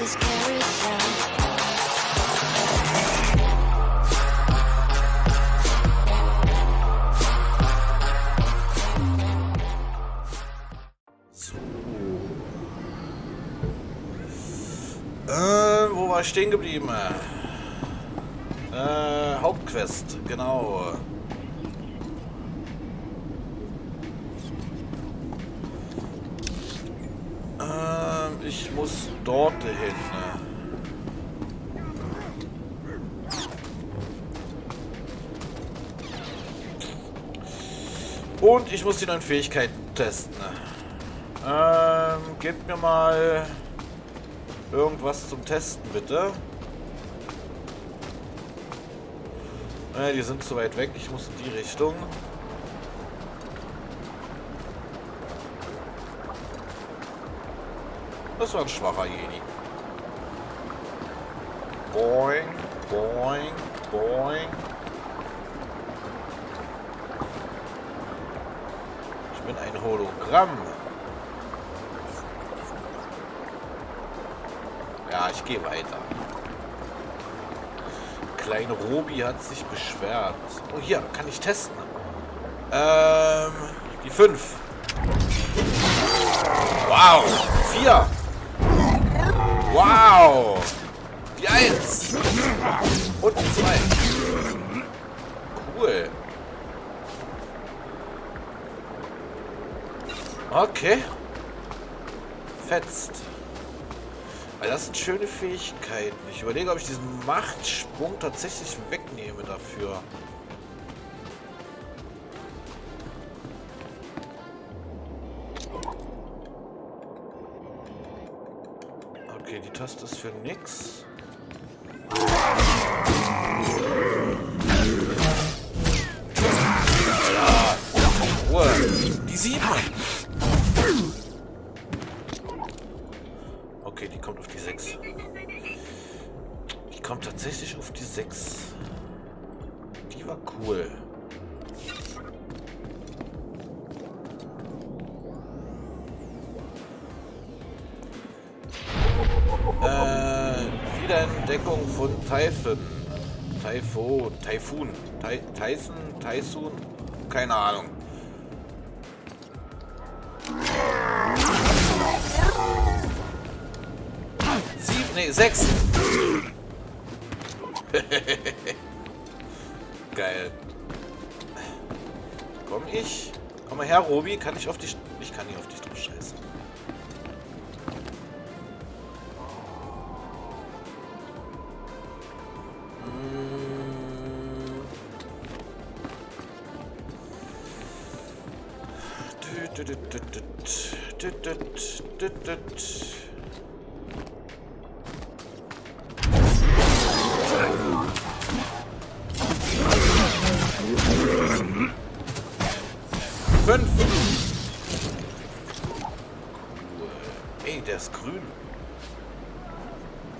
So. Äh, wo war ich stehen geblieben? Äh, Hauptquest, genau. Ich muss dort hin. Und ich muss die neuen Fähigkeiten testen. Ähm, gebt mir mal irgendwas zum Testen, bitte. Äh, die sind zu weit weg. Ich muss in die Richtung. Das war ein schwacher Jedi. Boing, boing, boing. Ich bin ein Hologramm. Ja, ich gehe weiter. Kleine Robi hat sich beschwert. Oh, hier, kann ich testen. Ähm, die 5. Wow, 4. Wow. Die 1. Und die 2. Cool. Okay. Fetzt. Weil das sind schöne Fähigkeiten. Ich überlege, ob ich diesen Machtsprung tatsächlich wegnehme dafür. Okay, die Taste ist für nix. Tyson, keine Ahnung. Sieben, nee, sechs. Geil. Komm ich? Komm mal her, Robi. Kann ich auf dich... düt, düt, düt. Fünf. Ey, der ist grün.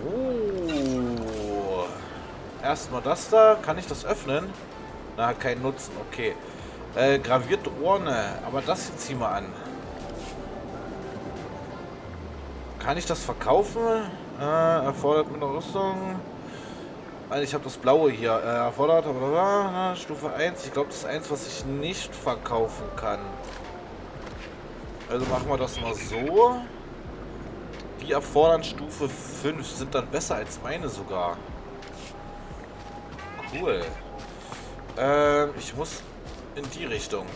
Oh. Erstmal das da. Kann ich das öffnen? Na, kein Nutzen. Okay. Äh, gravierte Urne. Aber das hier zieh mal an. Kann ich das verkaufen? Äh, erfordert mit einer Rüstung. Also ich habe das blaue hier. Äh, erfordert, aber Stufe 1. Ich glaube, das ist eins, was ich nicht verkaufen kann. Also machen wir das mal so. Die erfordern Stufe 5. Sind dann besser als meine sogar. Cool. Ähm, ich muss in die Richtung.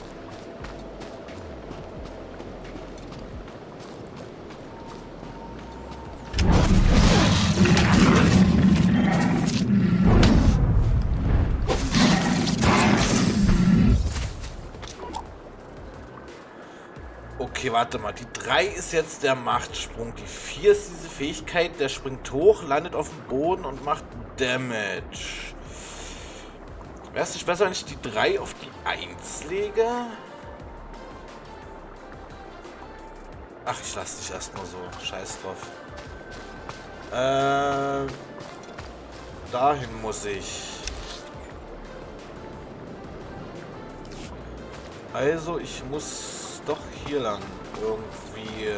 Warte mal. Die 3 ist jetzt der Machtsprung. Die 4 ist diese Fähigkeit, der springt hoch, landet auf dem Boden und macht Damage. Wäre es nicht besser, wenn ich die 3 auf die 1 lege? Ach, ich lasse dich erstmal so. Scheiß drauf. Ähm, dahin muss ich. Also, ich muss doch hier lang irgendwie.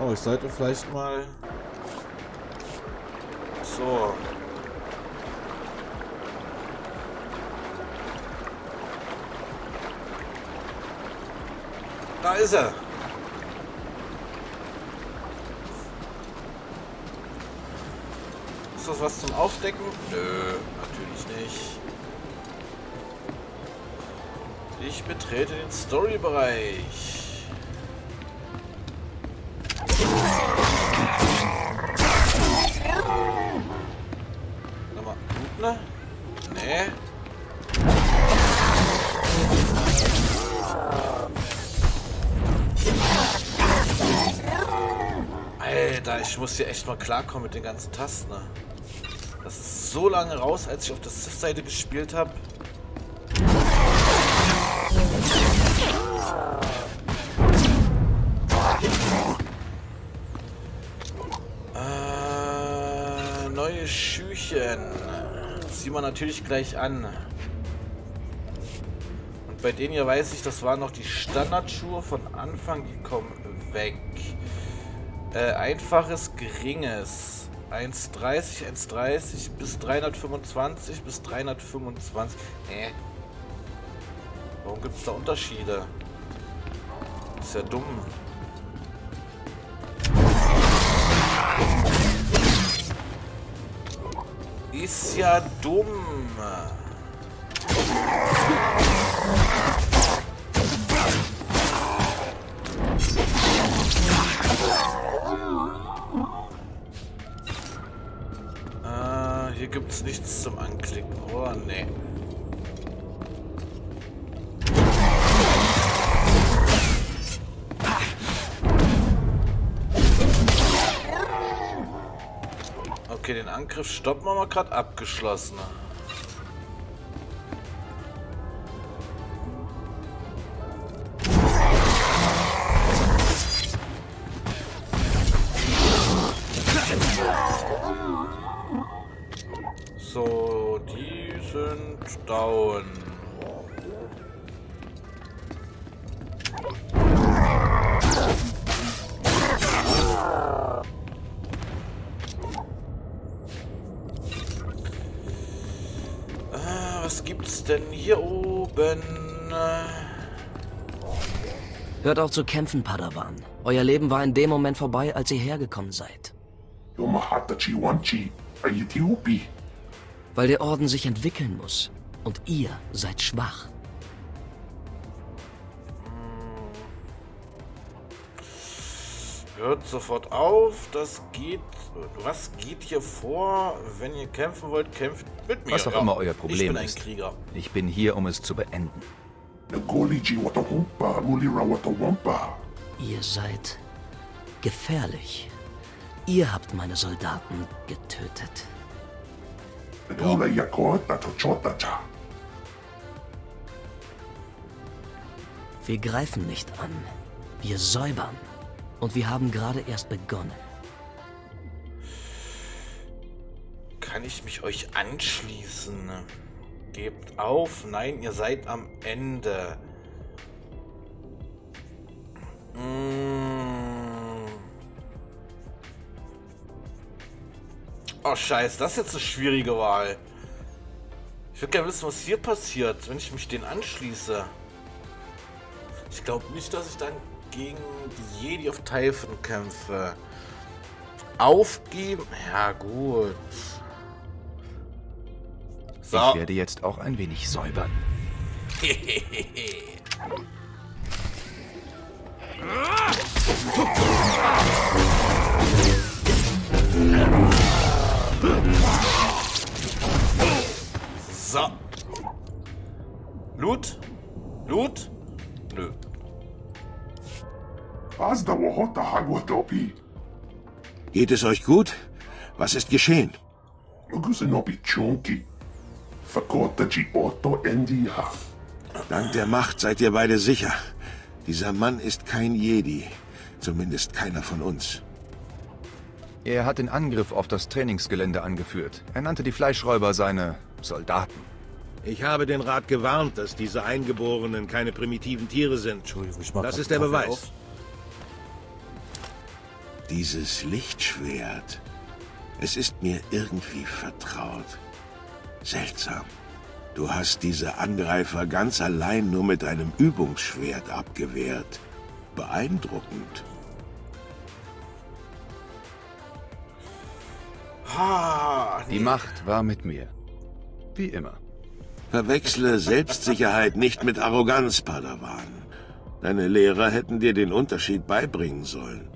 Oh, ich sollte vielleicht mal... So. Da ist er. Ist das was zum Aufdecken? Nö, natürlich nicht. Ich betrete den Story-Bereich. Nochmal Blutner? Nee. Alter, ich muss hier echt mal klarkommen mit den ganzen Tasten. ne? Das ist so lange raus, als ich auf der Sith-Seite gespielt habe. Schüchen. Ziehen wir natürlich gleich an. Und bei denen hier weiß ich, das waren noch die Standardschuhe von Anfang, die kommen weg. Äh, einfaches, geringes. 1,30, 1,30 bis 325 bis 325. Hä? Warum gibt es da Unterschiede? Ist ja dumm. Ist ja dumm. Äh, hier gibt es nichts zum Anklicken. Oh, nee. Okay, den Angriff stoppen wir mal gerade abgeschlossen. So, die sind down. Was gibt's denn hier oben? Hört auf zu kämpfen, Padawan. Euer Leben war in dem Moment vorbei, als ihr hergekommen seid. Weil der Orden sich entwickeln muss. Und ihr seid schwach. Hört sofort auf, das geht. Was geht hier vor? Wenn ihr kämpfen wollt, kämpft mit mir. Was auch immer euer Ich Problem bin ein ist. Krieger. Ich bin hier, um es zu beenden. Nagoliji Watawumpa, Mulira Watawumpa. Ihr seid gefährlich. Ihr habt meine Soldaten getötet. Wir greifen nicht an. Wir säubern. Und wir haben gerade erst begonnen. Kann ich mich euch anschließen? Gebt auf. Nein, ihr seid am Ende. Mm. Oh, scheiße. Das ist jetzt eine schwierige Wahl. Ich würde gerne wissen, was hier passiert, wenn ich mich den anschließe. Ich glaube nicht, dass ich dann gegen die Jedi of Typhon kämpfe. Aufgeben? Ja, gut. So. Ich werde jetzt auch ein wenig säubern. So. Loot? Loot? Nö. Geht es euch gut? Was ist geschehen? Dank der Macht seid ihr beide sicher. Dieser Mann ist kein Jedi. Zumindest keiner von uns. Er hat den Angriff auf das Trainingsgelände angeführt. Er nannte die Fleischräuber seine Soldaten. Ich habe den Rat gewarnt, dass diese Eingeborenen keine primitiven Tiere sind. Entschuldigung, ich mach Das ist der Kaffee Beweis. Dieses Lichtschwert. Es ist mir irgendwie vertraut. Seltsam. Du hast diese Angreifer ganz allein nur mit einem Übungsschwert abgewehrt. Beeindruckend. Die Macht war mit mir. Wie immer. Verwechsle Selbstsicherheit nicht mit Arroganz, Padawan. Deine Lehrer hätten dir den Unterschied beibringen sollen.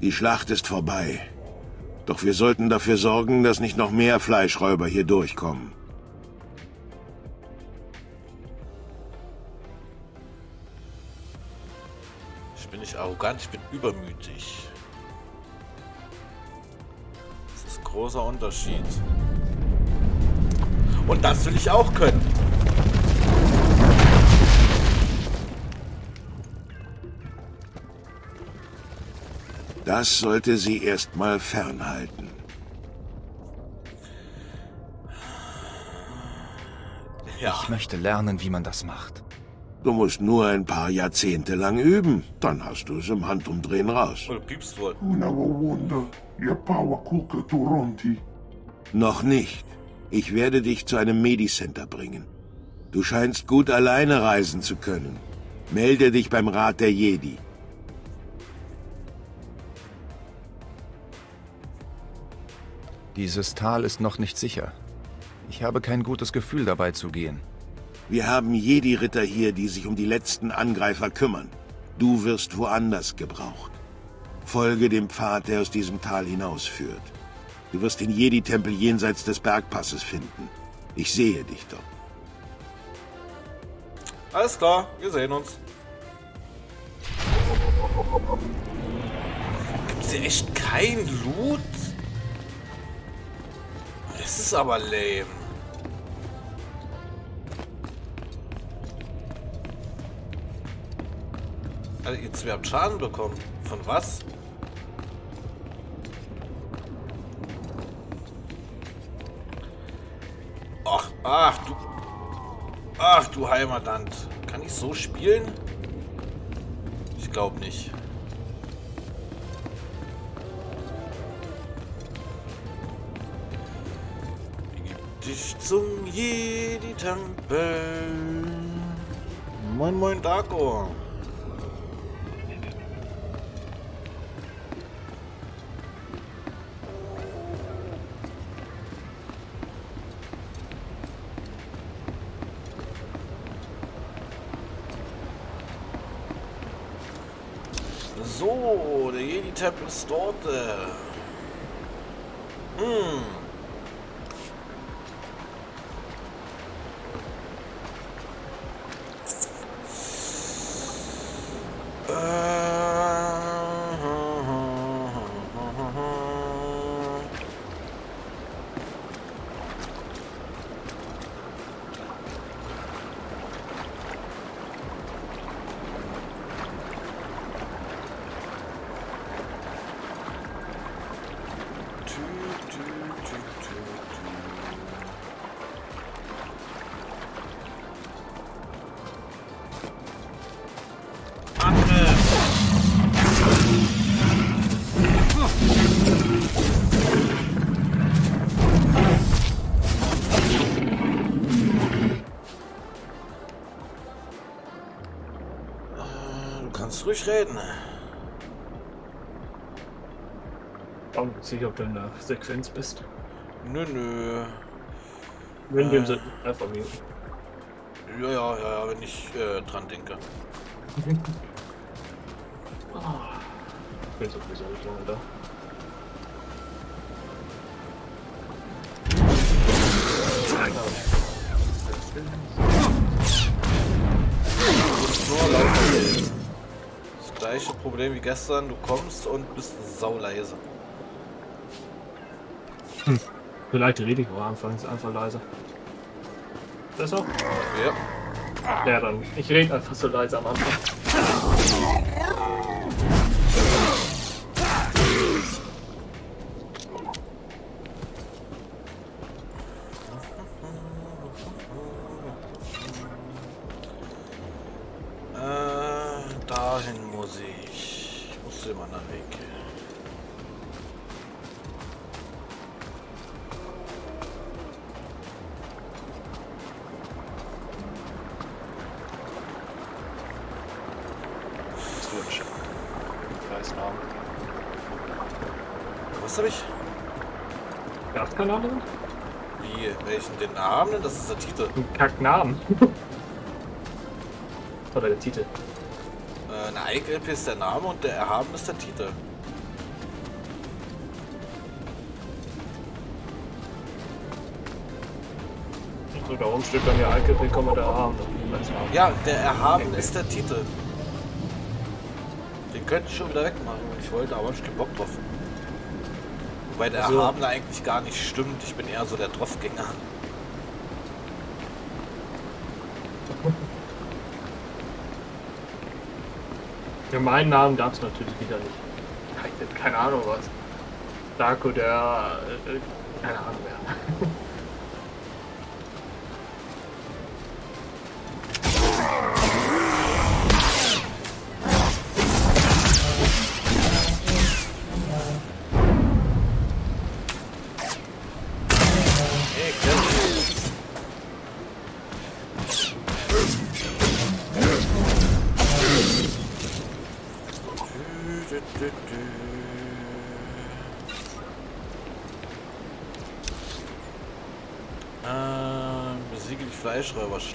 Die Schlacht ist vorbei. Doch wir sollten dafür sorgen, dass nicht noch mehr Fleischräuber hier durchkommen. Ich bin nicht arrogant, ich bin übermütig. Das ist ein großer Unterschied. Und das will ich auch können. Das sollte sie erstmal fernhalten. Ja. Ich möchte lernen, wie man das macht. Du musst nur ein paar Jahrzehnte lang üben. Dann hast du es im Handumdrehen raus. Una turonti. Noch nicht. Ich werde dich zu einem Medicenter bringen. Du scheinst gut alleine reisen zu können. Melde dich beim Rat der Jedi. Dieses Tal ist noch nicht sicher. Ich habe kein gutes Gefühl dabei zu gehen. Wir haben Jedi-Ritter hier, die sich um die letzten Angreifer kümmern. Du wirst woanders gebraucht. Folge dem Pfad, der aus diesem Tal hinausführt. Du wirst den Jedi-Tempel jenseits des Bergpasses finden. Ich sehe dich dort. Alles klar, wir sehen uns. Gibt's hier echt kein Loot? Das ist aber lame. Also ihr zwei habt Schaden bekommen. Von was? Ach, ach, du Ach du Heimatland. Kann ich so spielen? Ich glaube nicht. Dich zum Jedi-Tempel. Moin, moin, Darko. So, der Jedi-Tempel ist dort. äh. Hm. Reden. Bin sicher, ob du in der Sequenz bist. Nö, nö. Wenn wir im Äh. Sinne einfach wie. Ja, ja, ja, ja, wenn ich äh, dran denke. Ich bin sowieso nicht lange da. Problem wie gestern, du kommst und bist sauleise. Vielleicht rede ich am Anfang, ist einfach leise. Besser? Ja. Ja, dann. Ich rede einfach so leise am Anfang. Was habe ich? Namen? Wie? Welchen? Den Namen? Das ist der Titel. Ein Kacknamen. Oder der Titel. Äh, eine Eigelb ist der Name und der Erhaben ist der Titel. So, da oben steht bei mir Alke, willkommen da haben. Als Namen. Ja, der Erhaben ist der Titel. Den könnte ich schon wieder wegmachen. Ich wollte aber ich keinen Bock drauf. Wobei der Also- Erhabene eigentlich gar nicht stimmt. Ich bin eher so der Draufgänger. Ja, meinen Namen gab es natürlich wieder nicht. Keine, Ahnung was. Darko, der. Äh, äh, keine Ahnung wer.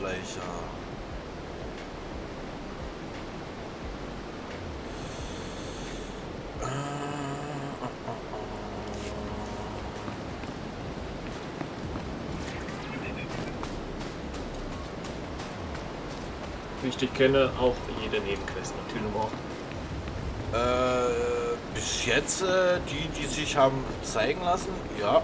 Äh, Wie ich dich kenne, auch jede Nebenquest natürlich auch. äh, bis jetzt, äh, die, die sich haben zeigen lassen, ja.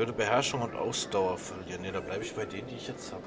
Würde Beherrschung und Ausdauer verlieren. Ne, da bleibe ich bei denen, die ich jetzt habe.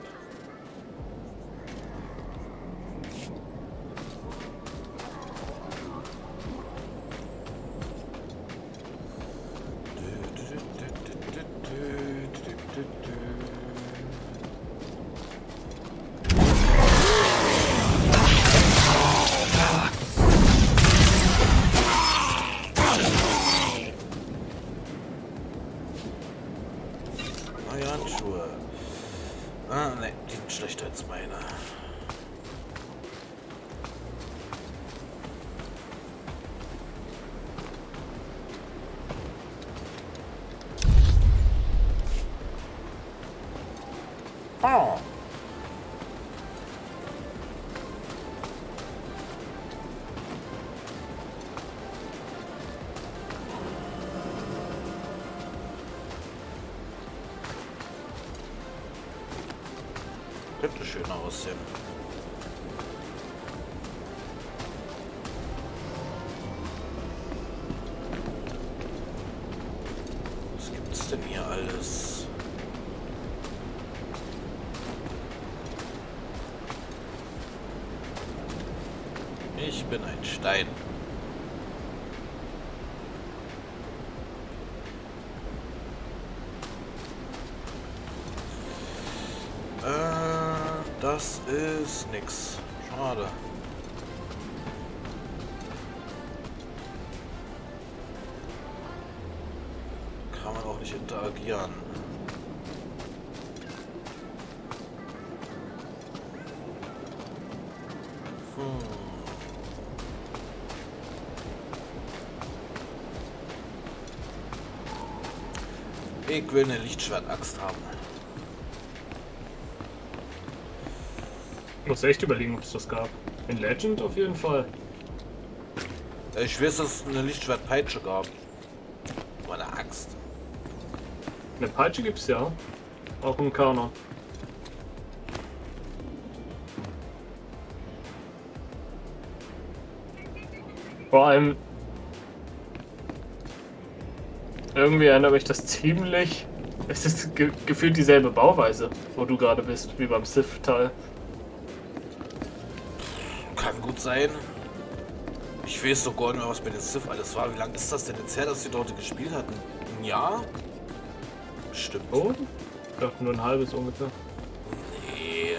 Könnte schöner aussehen. Interagieren. Hm. Ich will eine Lichtschwertaxt haben. Ich muss echt überlegen, ob es das gab. In Legend auf jeden Fall. Ich weiß, dass es eine Lichtschwertpeitsche gab. Oder eine Axt. Eine Peitsche gibt's ja. Auch im Kanon. Vor allem. Irgendwie erinnert mich das ziemlich. Es ist ge gefühlt dieselbe Bauweise, wo du gerade bist, wie beim Sith-Teil. Kann gut sein. Ich weiß doch gar nicht mehr, was bei den Civ alles war. Wie lange ist das denn jetzt her, dass sie dort gespielt hatten? Ein Jahr? Stimmt. Oh? Ich dachte nur ein halbes ungefähr. Nee.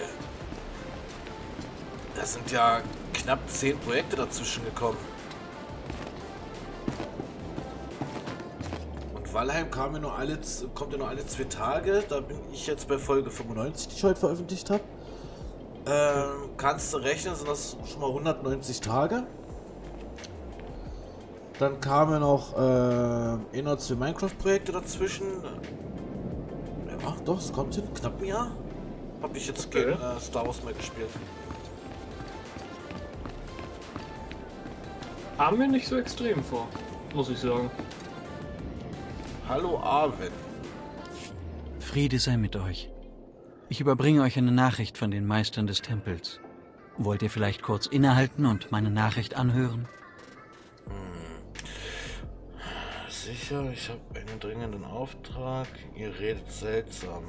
Da sind ja knapp zehn Projekte dazwischen gekommen. Und Valheim kam ja nur alle, kommt ja nur alle zwei Tage. Da bin ich jetzt bei Folge 95, die ich heute veröffentlicht habe. Ähm, kannst du rechnen, sind das schon mal 190 Tage. Dann kamen noch äh, oder zwei Minecraft-Projekte dazwischen. Doch, es kommt hin. Knapp ein Jahr. Hab ich jetzt Okay. gegen äh, Star Wars mal gespielt. Kam mir nicht so extrem vor, muss ich sagen. Hallo Arwen. Friede sei mit euch. Ich überbringe euch eine Nachricht von den Meistern des Tempels. Wollt ihr vielleicht kurz innehalten und meine Nachricht anhören? Sicher, ich habe einen dringenden Auftrag. Ihr redet seltsam.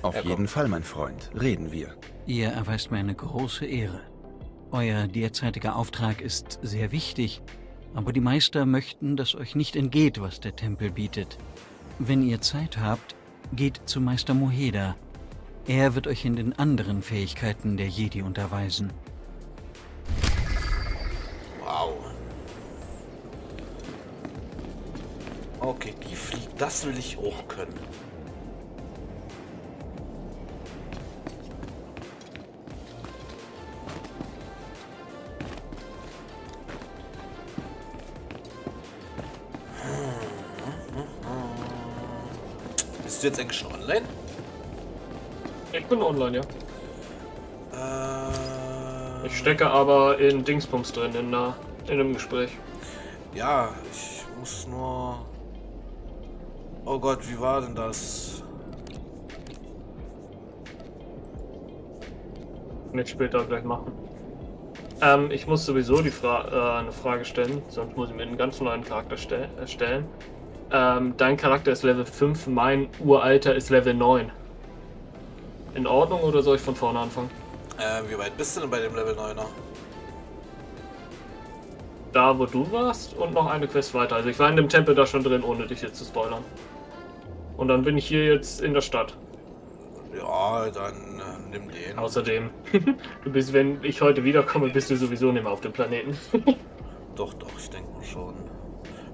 Auf komm. jeden Fall, mein Freund. Reden wir. Ihr erweist mir eine große Ehre. Euer derzeitiger Auftrag ist sehr wichtig, aber die Meister möchten, dass euch nicht entgeht, was der Tempel bietet. Wenn ihr Zeit habt, geht zu Meister Moheda. Er wird euch in den anderen Fähigkeiten der Jedi unterweisen. Okay, die fliegt. Das will ich auch können. Bist du jetzt eigentlich schon online? Ich bin online, ja. Äh, Ich stecke aber in Dingsbums drin, in, einer, in einem Gespräch. Ja, ich muss nur. Oh Gott, wie war denn das? Nicht später gleich machen. Ähm, ich muss sowieso die Fra äh, eine Frage stellen, sonst muss ich mir einen ganz neuen Charakter stell erstellen. Ähm, dein Charakter ist Level 5, mein Uralter ist Level 9. In Ordnung oder soll ich von vorne anfangen? Äh, wie weit bist du denn bei dem Level 9er? Da, wo du warst und noch eine Quest weiter. Also ich war in dem Tempel da schon drin, ohne dich jetzt zu spoilern. Und dann bin ich hier jetzt in der Stadt. Ja, dann äh, nimm den. Außerdem, du bist, wenn ich heute wiederkomme, bist du sowieso nicht mehr auf dem Planeten. Doch, doch, ich denke schon.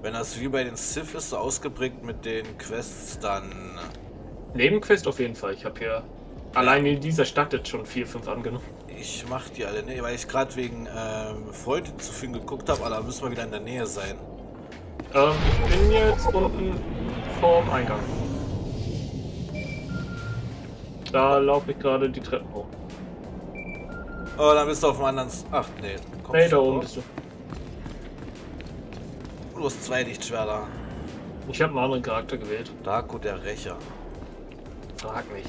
Wenn das wie bei den Sith ist, so ausgeprägt mit den Quests, dann. Nebenquest auf jeden Fall. Ich habe hier allein in dieser Stadt jetzt schon vier, fünf angenommen. Ich mach die alle, ne? Weil ich gerade wegen ähm, Freundin zu viel geguckt habe, aber da müssen wir wieder in der Nähe sein. Ähm, ich bin jetzt unten vorm Eingang. Da laufe ich gerade die Treppen hoch. Oh, dann bist du auf dem anderen. Ach, nee. komm Nee, da schon oben bist du. Du hast zwei Lichtschwerter. Ich habe einen anderen Charakter gewählt. Daku der Rächer. Frag mich.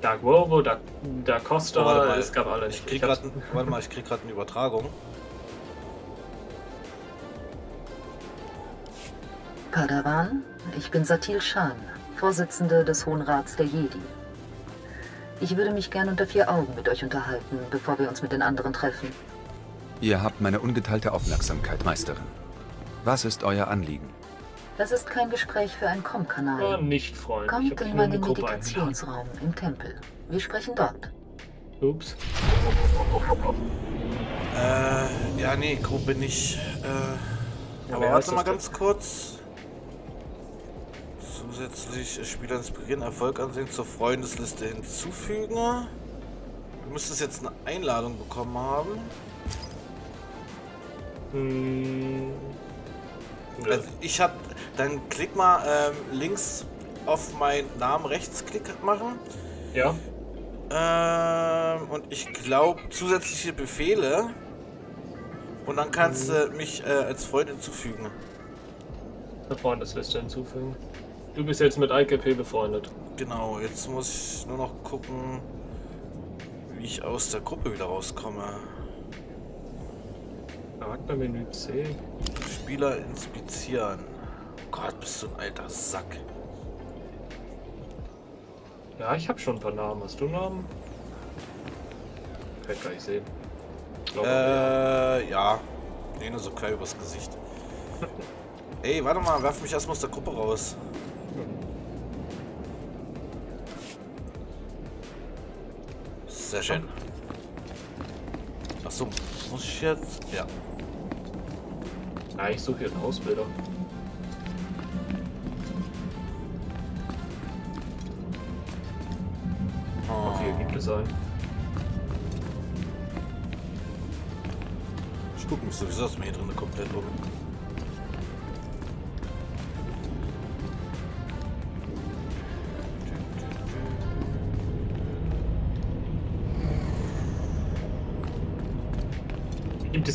Dark Volvo, Dark, Dark Costa, Oh, warte mal. es gab alle Ich nicht. krieg Ich grad, warte mal, ich krieg gerade eine Übertragung. Padawan, ich bin Satil Shan, Vorsitzende des Hohen Rats der Jedi. Ich würde mich gern unter vier Augen mit euch unterhalten, bevor wir uns mit den anderen treffen. Ihr habt meine ungeteilte Aufmerksamkeit, Meisterin. Was ist euer Anliegen? Das ist kein Gespräch für einen Com-Kanal. nicht Freund. ich Kommt in meinen. Meditationsraum im Tempel. Wir sprechen dort. Ups. Äh, ja, nee, Gruppe nicht. Äh, Ja, aber warte mal ganz kurz. Zusätzlich Spieler inspirieren, Erfolg ansehen, zur Freundesliste hinzufügen. Du müsstest jetzt eine Einladung bekommen haben. Hm. Also ich hab, dann klick mal ähm, links auf meinen Namen Rechtsklick machen. Ja. Ähm, und ich glaube zusätzliche Befehle. Und dann kannst du mich äh, als Freund hinzufügen. Eine Freundesliste hinzufügen. Du bist jetzt mit IKP befreundet. Genau, jetzt muss ich nur noch gucken, wie ich aus der Gruppe wieder rauskomme. Charaktermenü C. Spieler inspizieren. Gott, bist du ein alter Sack. Ja, ich habe schon ein paar Namen. Hast du Namen? Kann ich gar nicht sehen. Glaube, ja. Äh, ja. Nee, nur so quer übers Gesicht. Ey, warte mal, werf mich erstmal aus der Gruppe raus. Sehr schön. Achso, muss ich jetzt. Ja. Ja, ich suche hier einen Ausbilder. Oh. Auf hier gibt es einen. Ich gucke mich sowieso erstmal hier drin komplett um.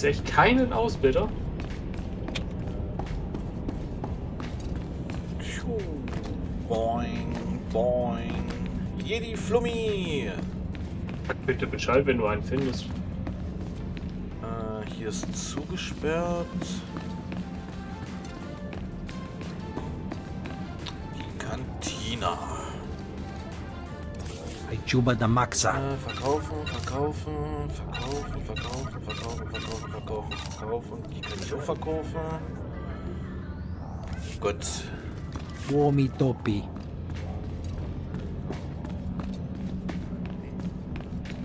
Echt keinen Ausbilder? Boing, boing. Jedi Flummi. Sag bitte Bescheid, wenn du einen findest. Äh, hier ist zugesperrt. Die Kantina. Chuba da Maxa. Äh, verkaufen, verkaufen, verkaufen, verkaufen, verkaufen, verkaufen, verkaufen. Die kann ich auch verkaufen. Gut. Uomi Topi.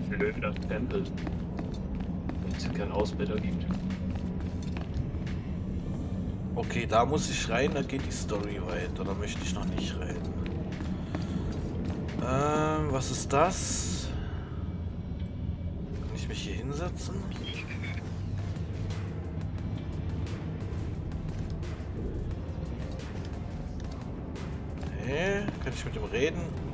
Blöder Tempel. Wenn es keinen Ausbilder gibt. Okay, da muss ich rein, da geht die Story weiter. Da möchte ich noch nicht rein. Ähm, was ist das? Kann ich mich hier hinsetzen? Ich mit ihm reden?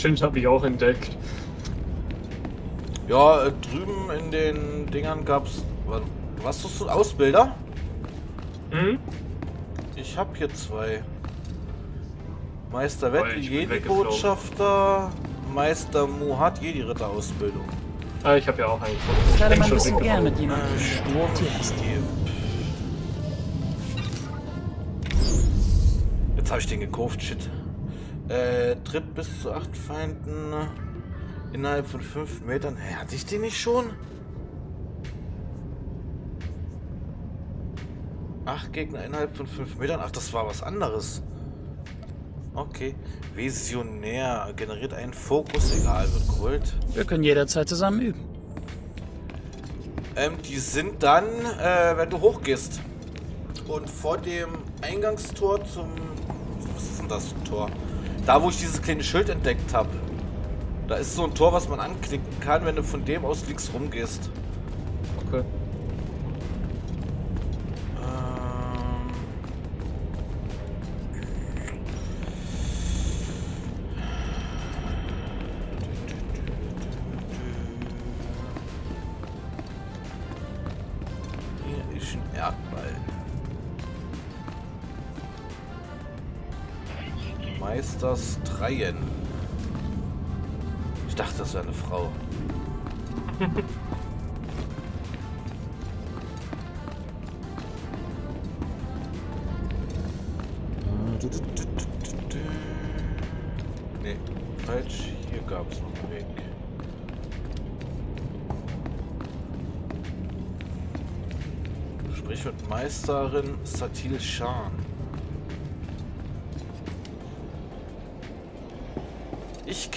Schild habe ich auch entdeckt. Ja, äh, drüben in den Dingern gab's. wa- Was suchst du? Ausbilder? Hm? Ich hab hier zwei. Meister weggeflogen. Jedi-Botschafter. Meister Muhat, Jedi-Ritter-Ausbildung. Ah, ich habe ja auch einen. Ich Denk mal ein schon bisschen gern mit jemandem. Äh, Sturm. Jetzt habe ich den gekauft, shit. Äh, tritt bis zu acht Feinden innerhalb von fünf Metern. Hä, hatte ich den nicht schon? Acht Gegner innerhalb von fünf Metern? Ach, das war was anderes. Okay. Visionär. Generiert einen Fokus. Egal, wird geholt. Wir können jederzeit zusammen üben. Ähm, die sind dann, äh, wenn du hochgehst. Und vor dem Eingangstor zum. Was ist denn das Tor? Da, wo ich dieses kleine Schild entdeckt habe. Da ist so ein Tor, was man anklicken kann, wenn du von dem aus links rumgehst. Okay. Schwester Streien. Ich dachte, das wäre eine Frau. nee, falsch. Hier gab es noch einen Weg. Sprich mit Meisterin Satil Shan.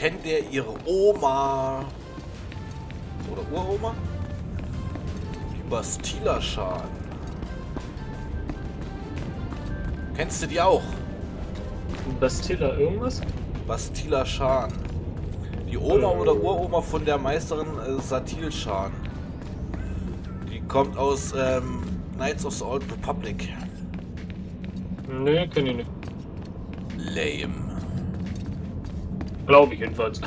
Kenne der ihre Oma. Oder Uroma? Die Bastila Shan. Kennst du die auch? Bastilla irgendwas? Bastila Shan. Die Oma oder Uroma von der Meisterin äh, Satil Shan. Die kommt aus ähm, Knights of the Old Republic. Nee, kenn ich nicht. Lame. Glaube ich jedenfalls.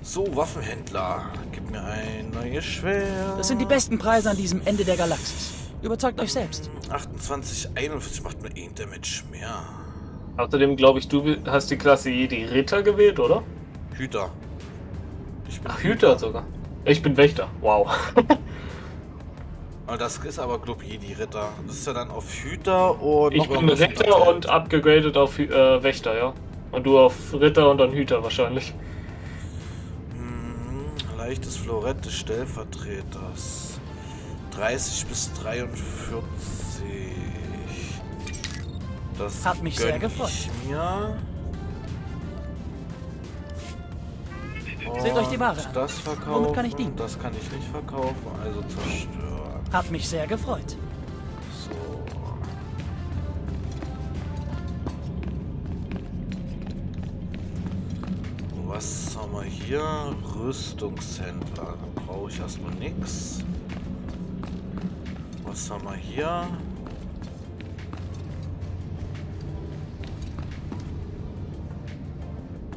So, Waffenhändler. Gib mir ein neues Schwert. Das sind die besten Preise an diesem Ende der Galaxis. Überzeugt euch selbst. 28, 41 macht mir eh Damage mehr. Außerdem glaube ich, du hast die Klasse Jedi Ritter gewählt, oder? Hüter. Ich bin Ach, Hüter sogar. Ich bin Wächter. Wow. Aber das ist aber Club Jedi Ritter. Das ist ja dann auf Hüter und Ich noch bin Ritter und abgegradet auf äh, Wächter, ja. Und du auf Ritter und dann Hüter wahrscheinlich. Hm, leichtes Florett des Stellvertreters. 30 bis 43. Das Hat mich sehr gefreut. Ich mir. Seht euch die Ware. Das verkaufen. Womit kann ich dienen? Das kann ich nicht verkaufen, also zerstören. Hat mich sehr gefreut. Haben wir hier? Rüstungshändler. Da brauche ich erstmal nichts. Was haben wir hier?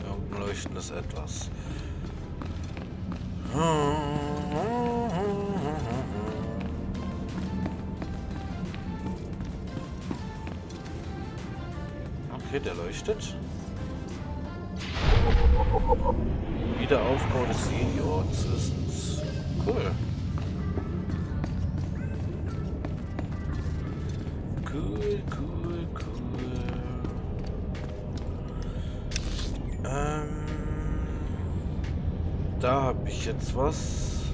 Irgendein leuchtendes Etwas. Okay, der leuchtet. Wiederaufbau des Jedi-Orts ist cool. Cool, cool, cool. Ähm, da habe ich jetzt was.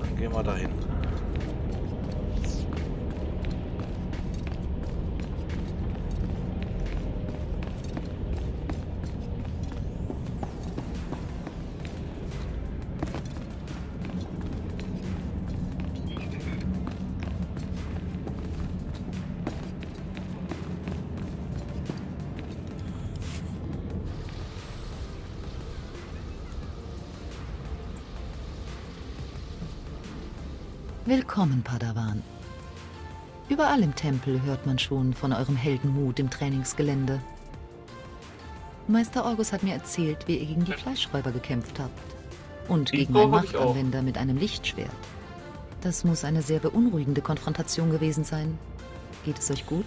Dann gehen wir dahin. Willkommen, Padawan. Überall im Tempel hört man schon von eurem Heldenmut im Trainingsgelände. Meister Orgus hat mir erzählt, wie ihr gegen die Fleischräuber gekämpft habt. Und Die gegen einen. Machtanwender mit einem Lichtschwert. Das muss eine sehr beunruhigende Konfrontation gewesen sein. Geht es euch gut?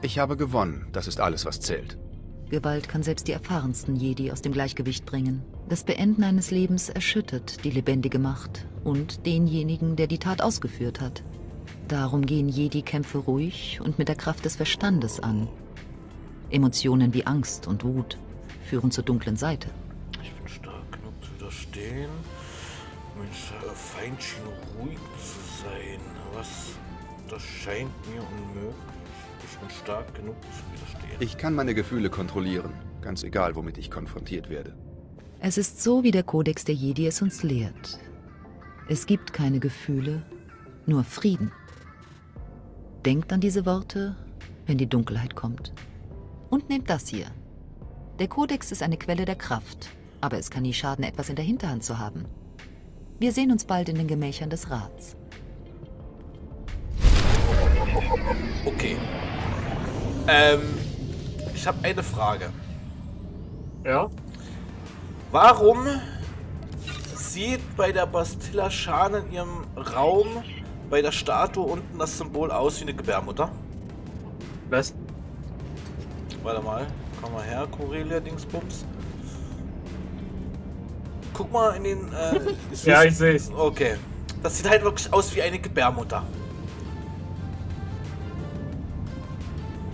Ich habe gewonnen. Das ist alles, was zählt. Gewalt kann selbst die erfahrensten Jedi aus dem Gleichgewicht bringen. Das Beenden eines Lebens erschüttert die lebendige Macht und denjenigen, der die Tat ausgeführt hat. Darum gehen Jedi-Kämpfe ruhig und mit der Kraft des Verstandes an. Emotionen wie Angst und Wut führen zur dunklen Seite. Ich bin stark genug zu widerstehen. Mensch, äh, Feind schien ruhig zu sein. Was? Das scheint mir unmöglich. Ich bin stark genug zu widerstehen. Ich kann meine Gefühle kontrollieren. Ganz egal, womit ich konfrontiert werde. Es ist so, wie der Kodex der Jedi es uns lehrt. Es gibt keine Gefühle, nur Frieden. Denkt an diese Worte, wenn die Dunkelheit kommt. Und nehmt das hier. Der Kodex ist eine Quelle der Kraft, aber es kann nie schaden, etwas in der Hinterhand zu haben. Wir sehen uns bald in den Gemächern des Rats. Okay. Ähm, ich habe eine Frage. Ja? Warum sieht bei der Bastilla Schan in ihrem Raum bei der Statue unten das Symbol aus wie eine Gebärmutter? Was? Warte mal, komm mal her, Corelia Dingsbums. Guck mal in den. Äh, Ja, ich seh's. Okay. Das sieht halt wirklich aus wie eine Gebärmutter.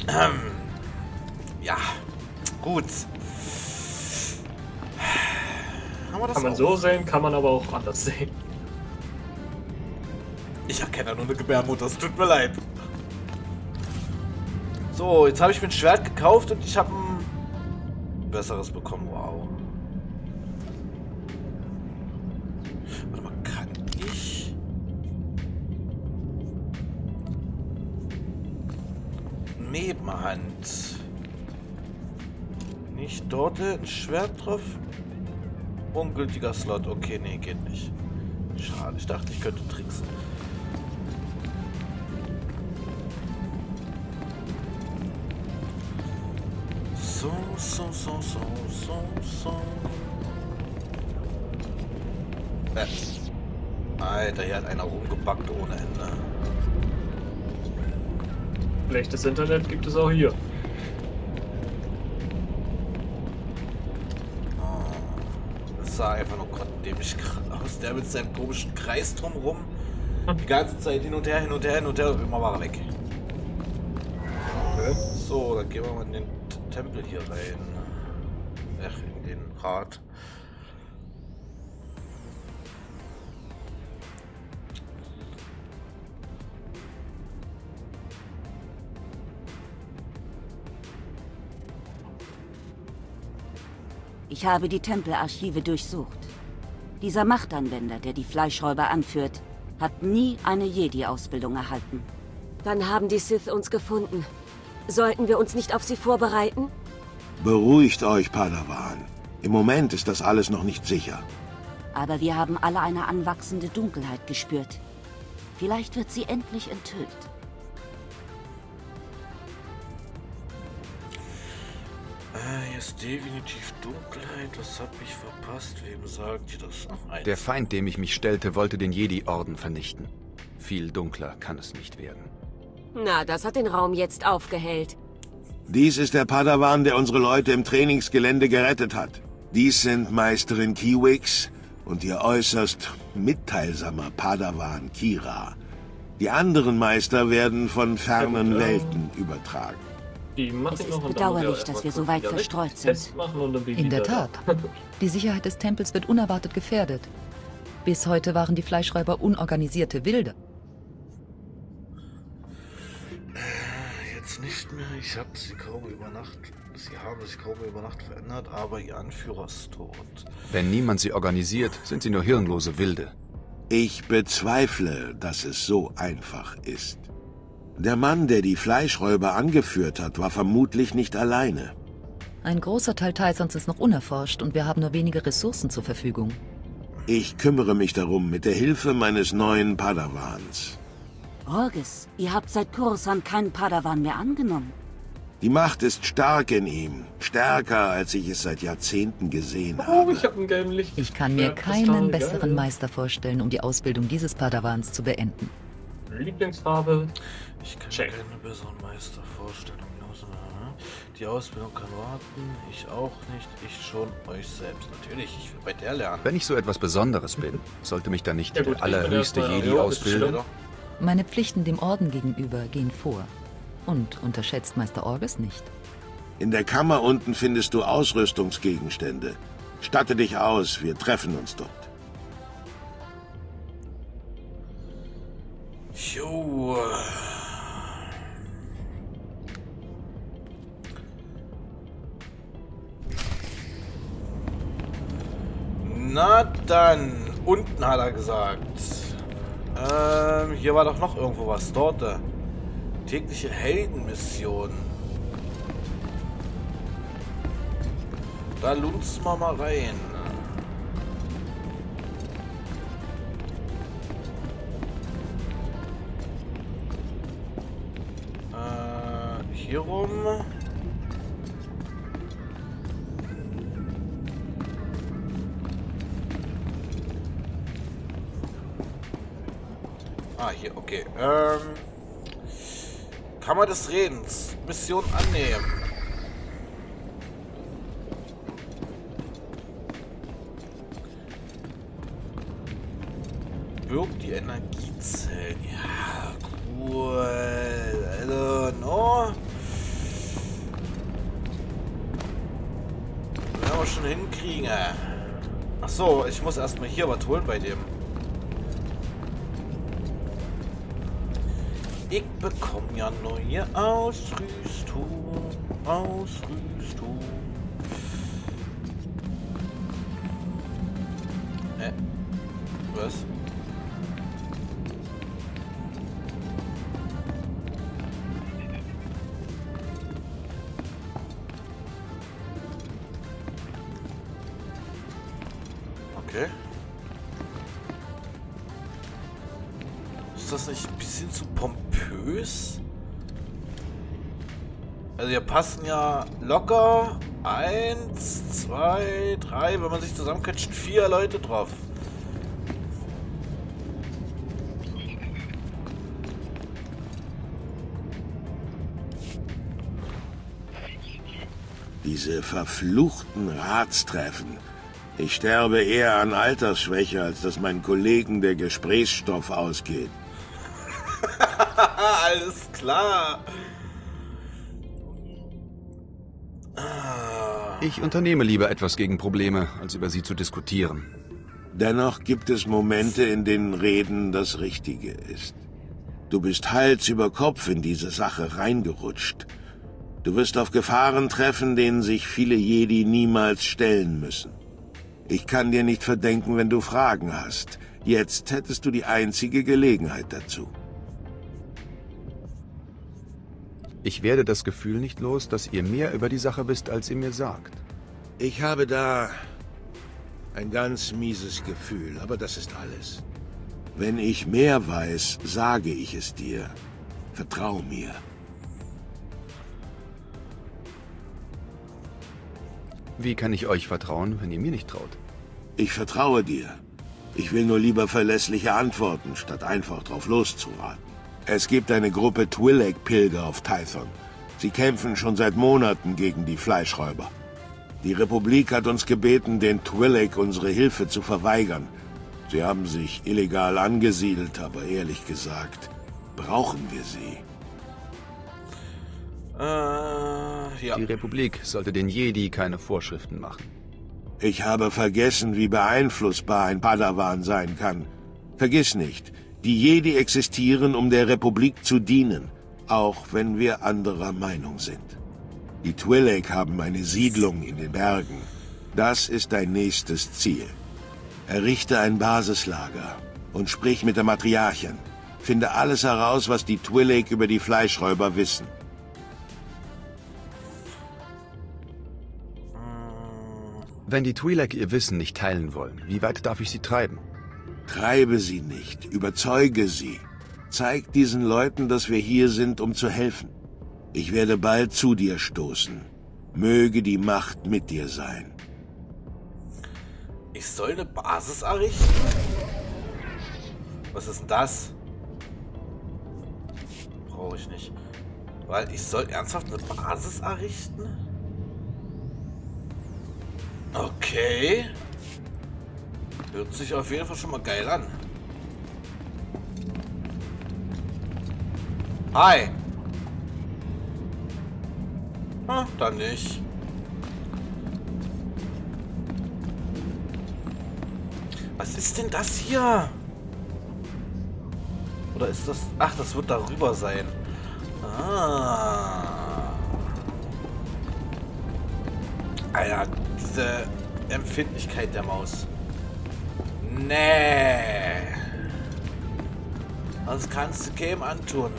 Ähm, ja, gut. Haben wir das Kann man auch. so sehen, kann man aber auch anders sehen. Ich erkenne nur eine Gebärmutter, es tut mir leid. So, jetzt habe ich mir ein Schwert gekauft und ich habe ein besseres bekommen. Wow. Warte mal, kann ich... Nebenhand. Nicht dort ein Schwert drauf? Ungültiger Slot. Okay, nee, geht nicht. Schade, ich dachte, ich könnte tricksen. So, so, so, so, so, so. Äh. Alter, hier hat einer rumgebackt ohne Ende. Schlechtes Internet gibt es auch hier. Sah einfach nur Gott dämlich aus. Der mit seinem komischen Kreis drumrum. Die ganze Zeit hin und her, hin und her, hin und her. Und immer war er weg. So, dann gehen wir mal in den Tempel hier rein. Ach, in den Rat. Ich habe die Tempelarchive durchsucht. Dieser Machtanwender, der die Fleischräuber anführt, hat nie eine Jedi-Ausbildung erhalten. Dann haben die Sith uns gefunden. Sollten wir uns nicht auf sie vorbereiten? Beruhigt euch, Padawan. Im Moment ist das alles noch nicht sicher. Aber wir haben alle eine anwachsende Dunkelheit gespürt. Vielleicht wird sie endlich enthüllt. Hier ist definitiv Dunkelheit. Was hab ich verpasst? Wem sagt ihr das? Ach, eins. Der Feind, dem ich mich stellte, wollte den Jedi-Orden vernichten. Viel dunkler kann es nicht werden. Na, das hat den Raum jetzt aufgehellt. Dies ist der Padawan, der unsere Leute im Trainingsgelände gerettet hat. Dies sind Meisterin Kiwix und ihr äußerst mitteilsamer Padawan Kira. Die anderen Meister werden von fernen Welten übertragen. Die Es ist bedauerlich, dass wir so weit verstreut sind. In der Tat. Die Sicherheit des Tempels wird unerwartet gefährdet. Bis heute waren die Fleischräuber unorganisierte Wilde. Jetzt nicht mehr. Ich habe sie kaum über Nacht. Sie haben sich kaum über Nacht verändert, aber ihr Anführer ist tot. Wenn niemand sie organisiert, sind sie nur hirnlose Wilde. Ich bezweifle, dass es so einfach ist. Der Mann, der die Fleischräuber angeführt hat, war vermutlich nicht alleine. Ein großer Teil Tysons ist noch unerforscht und wir haben nur wenige Ressourcen zur Verfügung. Ich kümmere mich darum mit der Hilfe meines neuen Padawans. Orgis, ihr habt seit Coruscant keinen Padawan mehr angenommen. Die Macht ist stark in ihm, stärker, als ich es seit Jahrzehnten gesehen Oh, habe. ich habe einen gelben Licht. Ich kann mir Ja, keinen besseren geil. Meister vorstellen, um die Ausbildung dieses Padawans zu beenden. Lieblingsfarbe. Ich kann Check. keine besseren Meistervorstellungen. Die Ausbildung kann warten. Ich auch nicht. Ich schon euch selbst. Natürlich, ich will bei der lernen. Wenn ich so etwas Besonderes bin, sollte mich dann nicht Ja gut, der allerhöchste Jedi Ja, ausbilden? Meine Pflichten dem Orden gegenüber gehen vor. Und unterschätzt Meister Orges nicht. In der Kammer unten findest du Ausrüstungsgegenstände. Statte dich aus, wir treffen uns dort. Jo. Na dann, unten hat er gesagt. Ähm, hier war doch noch irgendwo was. Dort. äh, Tägliche Heldenmission. Da lunzen wir mal rein. Hier rum. Ah, hier, okay. Ähm, Kammer des Redens. Mission annehmen. Birgt die Energiezellen. Ja, cool. Also, no. Schon hinkriegen. Ach so, ich muss erstmal hier was holen bei dem. Ich bekomme ja neue Ausrüstung. Ausrüstung. Passen ja locker eins, zwei, drei, wenn man sich zusammenquetscht, vier Leute drauf. Diese verfluchten Ratstreffen. Ich sterbe eher an Altersschwäche, als dass meinen Kollegen der Gesprächsstoff ausgeht. Alles klar. Ich unternehme lieber etwas gegen Probleme, als über sie zu diskutieren. Dennoch gibt es Momente, in denen Reden das Richtige ist. Du bist Hals über Kopf in diese Sache reingerutscht. Du wirst auf Gefahren treffen, denen sich viele Jedi niemals stellen müssen. Ich kann dir nicht verdenken, wenn du Fragen hast. Jetzt hättest du die einzige Gelegenheit dazu. Ich werde das Gefühl nicht los, dass ihr mehr über die Sache wisst, als ihr mir sagt. Ich habe da ein ganz mieses Gefühl, aber das ist alles. Wenn ich mehr weiß, sage ich es dir. Vertrau mir. Wie kann ich euch vertrauen, wenn ihr mir nicht traut? Ich vertraue dir. Ich will nur lieber verlässliche Antworten, statt einfach drauf loszuraten. Es gibt eine Gruppe Twi'lek-Pilger auf Tython. Sie kämpfen schon seit Monaten gegen die Fleischräuber. Die Republik hat uns gebeten, den Twi'lek unsere Hilfe zu verweigern. Sie haben sich illegal angesiedelt, aber ehrlich gesagt, brauchen wir sie. Äh, ja. Die Republik sollte den Jedi keine Vorschriften machen. Ich habe vergessen, wie beeinflussbar ein Padawan sein kann. Vergiss nicht, die Jedi existieren, um der Republik zu dienen, auch wenn wir anderer Meinung sind. Die Twi'lek haben eine Siedlung in den Bergen. Das ist dein nächstes Ziel. Errichte ein Basislager und sprich mit der Matriarchin. Finde alles heraus, was die Twi'lek über die Fleischräuber wissen. Wenn die Twi'lek ihr Wissen nicht teilen wollen, wie weit darf ich sie treiben? Treibe sie nicht, überzeuge sie. Zeig diesen Leuten, dass wir hier sind, um zu helfen. Ich werde bald zu dir stoßen. Möge die Macht mit dir sein. Ich soll eine Basis errichten? Was ist denn das? Brauche ich nicht. Weil ich soll ernsthaft eine Basis errichten? Okay. Hört sich auf jeden Fall schon mal geil an. Hi. Ah, dann nicht. Was ist denn das hier? Oder ist das... Ach, das wird darüber sein. Ah. Alter, diese Empfindlichkeit der Maus. Nee. Das kannst du Game antun.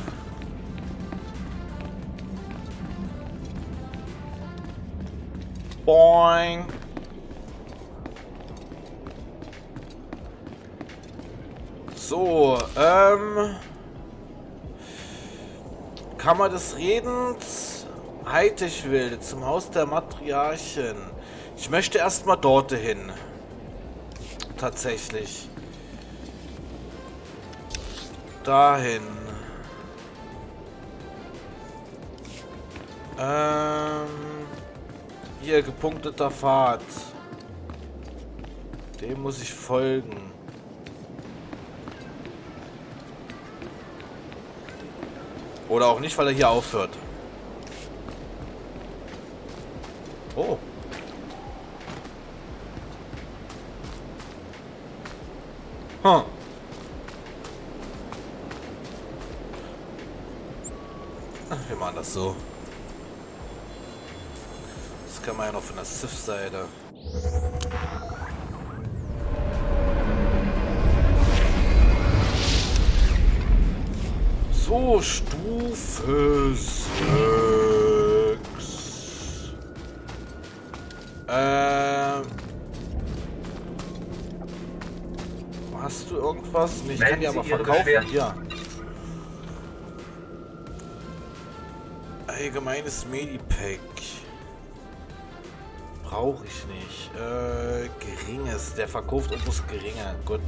Boing. So, ähm... Kammer des Redens. Heitichwilde zum Haus der Matriarchin. Ich möchte erstmal dorthin. Tatsächlich. Dahin. Ähm... Hier, gepunkteter Pfad. Dem muss ich folgen. Oder auch nicht, weil er hier aufhört. Oh. so. Das kann man ja noch von der Sith-Seite. So, Stufe 6. Ähm. Hast du irgendwas? Ich kann die aber verkaufen. Ja. Allgemeines Medipack. Brauche ich nicht. Äh, geringes. Der verkauft irgendwas geringer. Gut.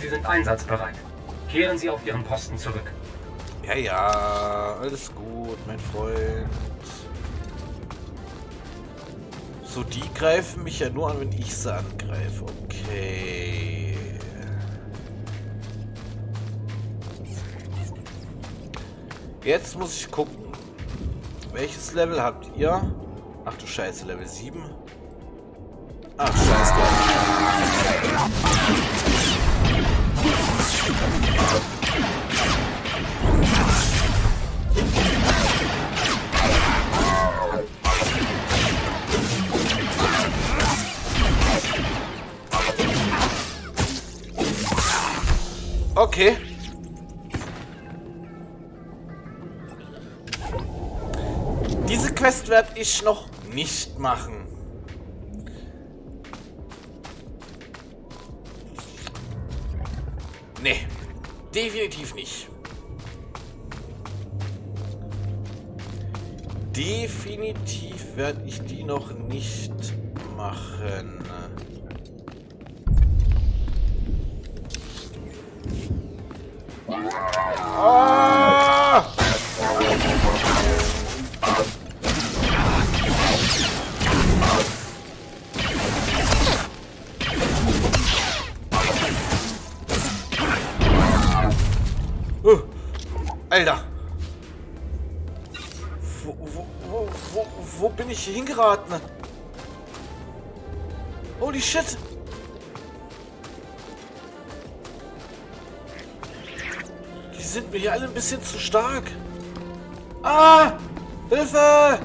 Sie sind einsatzbereit. Kehren Sie auf Ihren Posten zurück. Ja, ja, alles gut, mein Freund. So, die greifen mich ja nur an, wenn ich sie angreife. Okay. Jetzt muss ich gucken. Welches Level habt ihr? Ach du Scheiße, Level 7. Ach, scheiß drauf. Okay. Diese Quest werde ich noch nicht machen. Nee, definitiv nicht. Definitiv werde ich die noch nicht machen. Ah! Alter. Wo, wo, wo, wo, wo bin ich hier hingeraten? Holy shit. Die sind mir hier alle ein bisschen zu stark. Ah! Hilfe!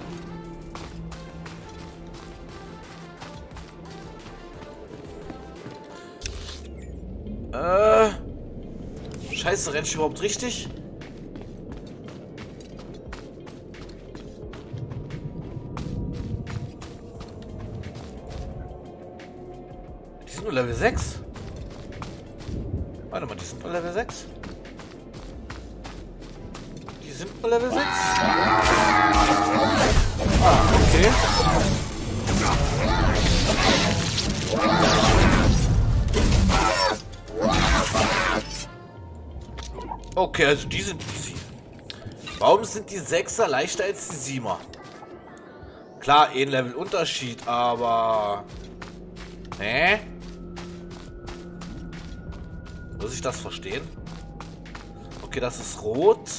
Äh. Scheiße, renn ich überhaupt richtig? 6? Warte mal, die sind nur Level 6? Die sind nur Level 6? Ah, okay. Okay, also die sind easy. Warum sind die Sechser leichter als die Siebener? Klar, ein Level Unterschied, aber... Hä? Ich das verstehen? Okay, das ist rot.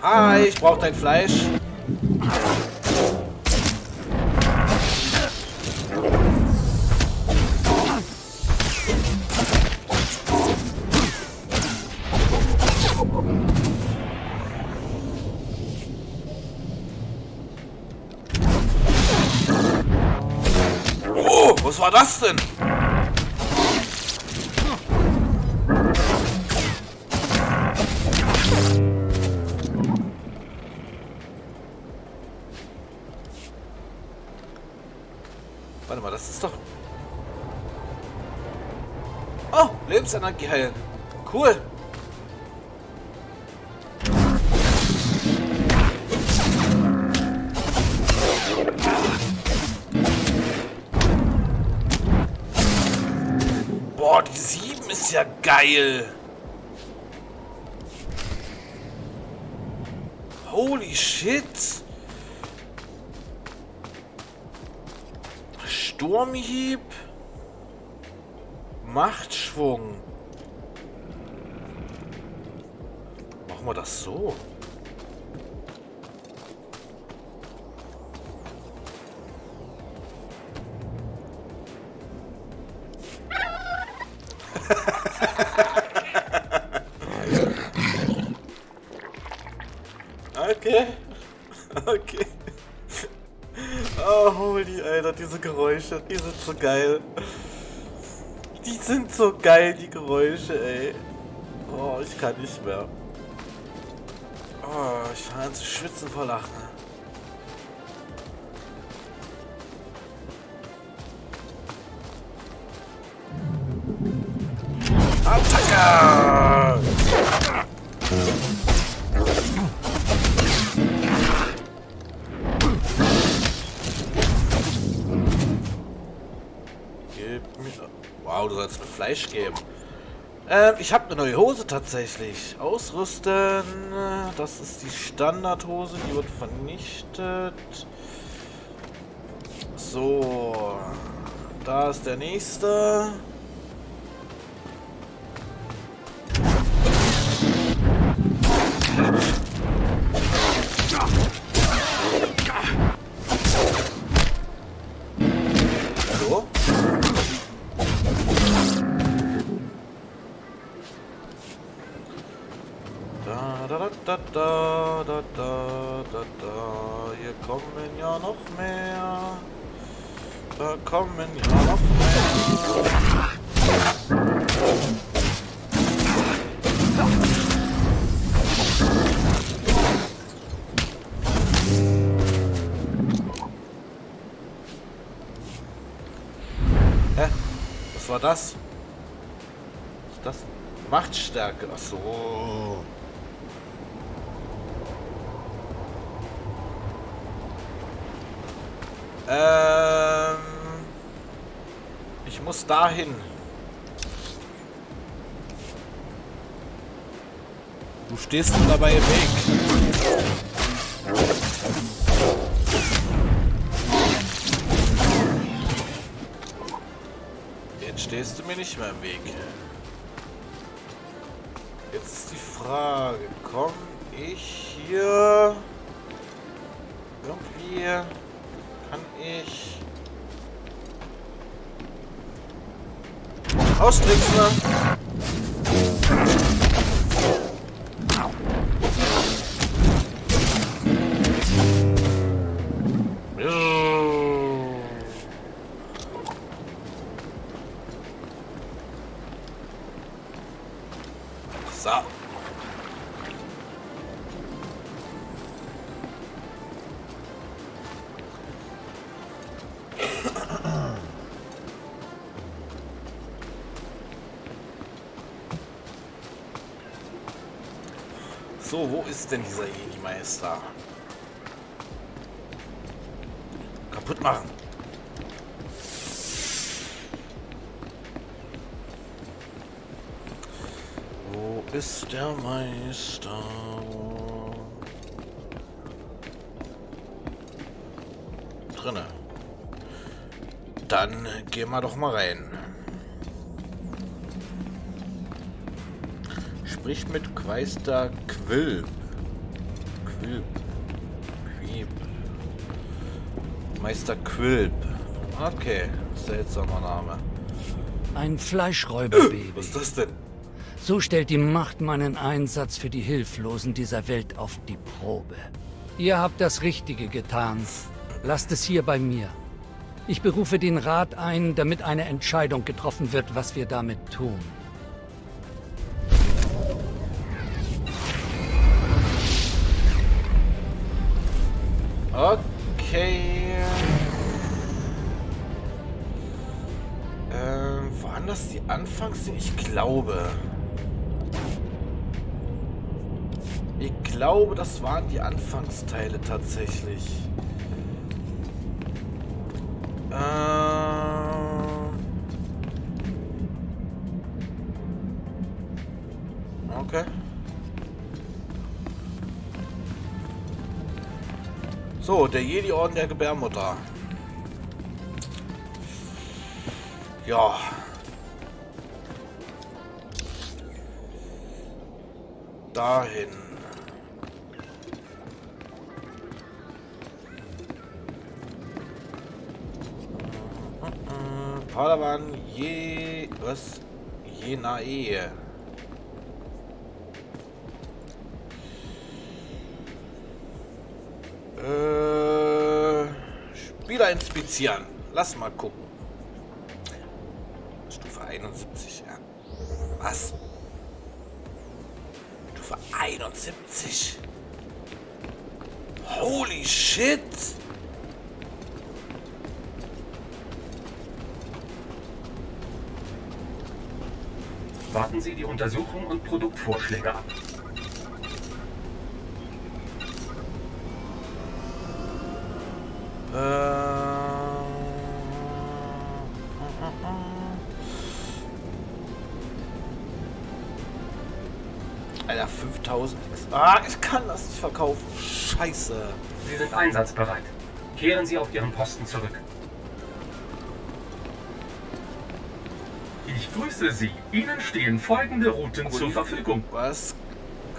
Hi, ich brauche dein Fleisch. Lebensenergie heilen. Cool. Boah, die 7 ist ja geil. Holy shit. Sturmhieb. Machtschwung. So geil. Die sind so geil, die Geräusche, ey. Oh, ich kann nicht mehr. Oh, ich fange an zu schwitzen vor Lachen. Attacke! Geben. Ähm, ich habe eine neue Hose tatsächlich. Ausrüsten. Das ist die Standardhose. Die wird vernichtet. So. Da ist der nächste. War das? Ist das? Machtstärke. Ach so. Ähm. Ich muss dahin. Du stehst dabei im Weg. Nicht mehr im Weg. Jetzt ist die Frage, komme ich hier irgendwie kann ich austricksen? Ist denn dieser Jedi-Meister? Kaputt machen. Wo ist der Meister? Drinne. Dann gehen wir doch mal rein. Spricht mit Queister Quilp. Meister Quilp. Okay, seltsamer Name. Ein Fleischräuberbaby. Was ist das denn? So stellt die Macht meinen Einsatz für die Hilflosen dieser Welt auf die Probe. Ihr habt das Richtige getan. Lasst es hier bei mir. Ich berufe den Rat ein, damit eine Entscheidung getroffen wird, was wir damit tun. Das die Anfangs? Ich glaube. Ich glaube, das waren die Anfangsteile tatsächlich. Ähm. Okay. So, der Jedi-Orden der Gebärmutter. Ja. Dahin. Padawan je... was? Jenae. Äh, Spieler inspizieren. Lass mal gucken. Stufe 71, ja. Was? 71. Holy shit! Warten Sie die Untersuchung und Produktvorschläge ab. Kann das nicht verkaufen. Scheiße. Sie sind einsatzbereit. Kehren Sie auf Ihren Posten zurück. Ich grüße Sie. Ihnen stehen folgende Routen zur Verfügung. Was?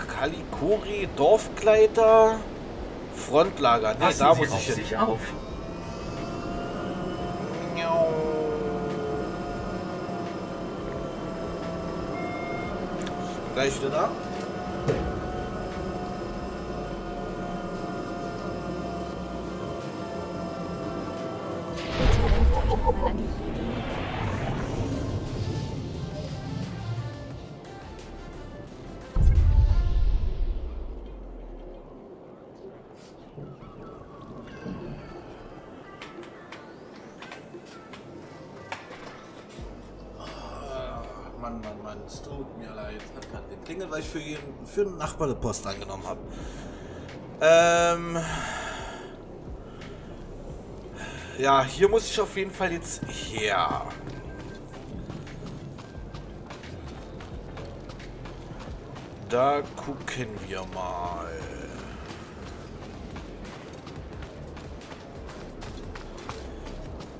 Kalikori, Dorfgleiter, Frontlager. Nee, Passen da muss ich hin. sich auf. Gleich wieder da. Mann, Mann, Mann, es tut mir leid. Hat gerade geklingelt, weil ich für, jeden, für einen Nachbar eine Post angenommen habe. Ähm. Ja, hier muss ich auf jeden Fall jetzt her. Da gucken wir mal.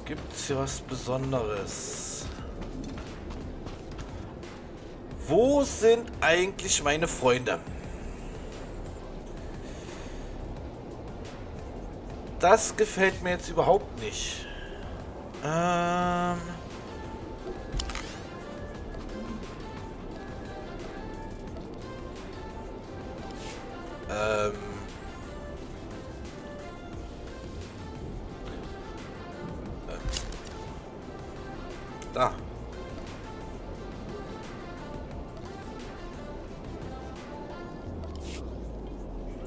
Gibt's hier was Besonderes? Wo sind eigentlich meine Freunde? Das gefällt mir jetzt überhaupt nicht. Ähm... Ähm... Äh. Da.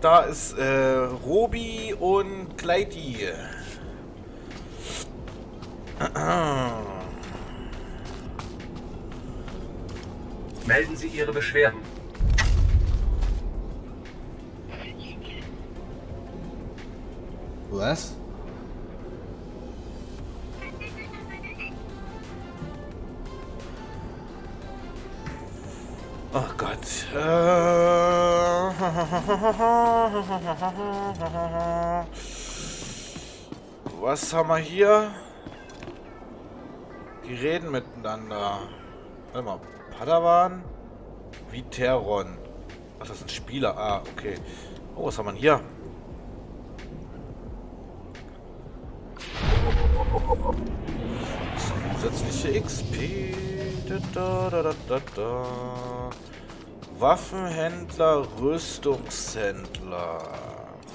Da ist äh, Robi und Kleiti. Melden Sie Ihre Beschwerden. Was? Oh Gott. Äh... Was haben wir hier? Die reden miteinander. Warte mal. Padawan? Viteron. Ach, das sind Spieler. Ah, okay. Oh, was haben wir hier? Zusätzliche XP. Da, da, da, da, da. Waffenhändler, Rüstungshändler.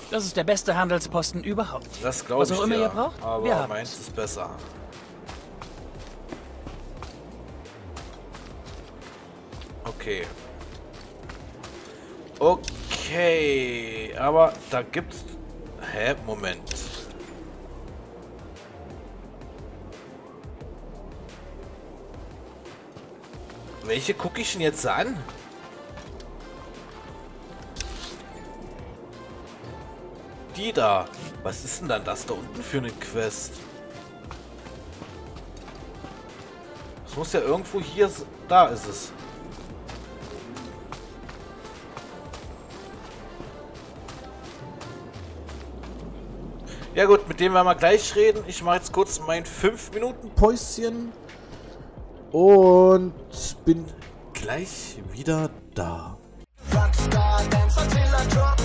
Das ist der beste Handelsposten überhaupt. Das glaube Was ich auch immer dir, ihr braucht, wir aber haben's. meins ist besser. Okay. Okay, aber da gibt's... Hä? Moment. Welche gucke ich denn jetzt an? die da? Was ist denn dann das da unten für eine Quest? Das muss ja irgendwo hier... Da ist es. Ja gut, mit dem werden wir gleich reden. Ich mache jetzt kurz mein 5 Minuten Päuschen. Und bin gleich wieder da. Rockstar, Dancer, Killer, Drop,